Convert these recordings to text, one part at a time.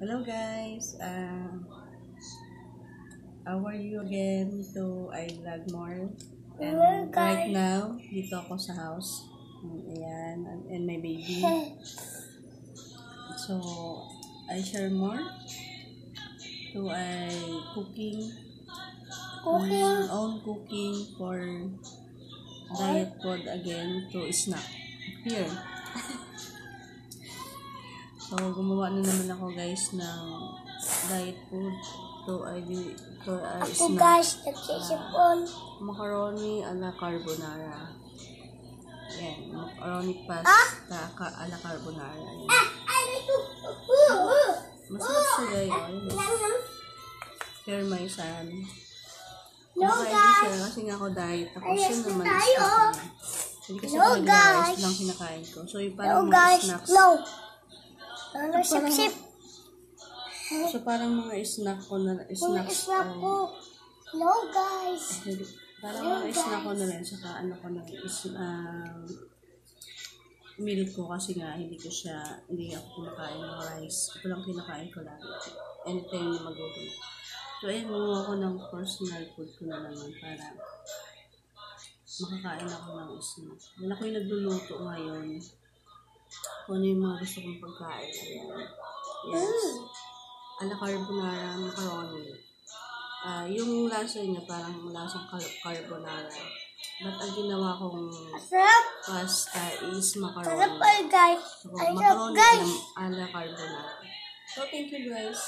Hello guys, uh, how are you again to I Vlog More? And Hello, right guys. now, dito ako sa house. Ayan, and, my baby. So, I share more to I cooking, Cooking. mm, own cooking for diet food again to snack. Here. So, gumawa na naman ako guys ng diet food to I to I Ako snack. guys, nagsisipon. Macaroni ala carbonara. Ayan, macaroni Ah! pasta ka ala carbonara. Ayan. Ay, ito. Masarap siya guys. Ayan. Here my son. No, Kumakain din siya kasi nga ako diet. Yun na naman tayo. niya. Hindi kasi No, ako guys. lang kinakain ko. So yung No parang mga guys, snacks. no. Ano, sip-sip. So parang mga snack ko na Mga snacks. snack oh, ko. No guys. Parang No, mga snack ko na rin. Saka ano ko na is, um, meal ko kasi nga hindi ko siya, hindi ako kumakain ng rice. Ito lang kinakain ko lagi. Anytime na magluto. So ayun, gumawa ko ng personal food ko na naman para makakain ako ng snack. Yan ako yung nagluluto ngayon. Kung ano yung mga gusto kong pagkain. Ayan. Yes. Ala carbonara macaroni. Ah, yung lasa niya parang lasang car- carbonara. But ang ginawa kong Sarap. pasta is Sarap macaroni. ay guys. So, sarap macaroni guys. ala, carbonara. So, thank you guys.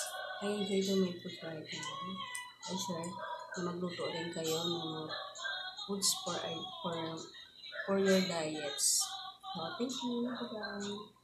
I enjoy the my food right now. I share na magluto rin kayo ng foods for, for, for your diets. So, thank you. Bye-bye.